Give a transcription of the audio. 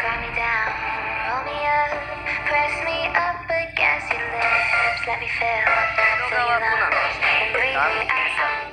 Call me down, roll me up, press me up against your lips. Let me feel, feel your lungs, and breathe me out.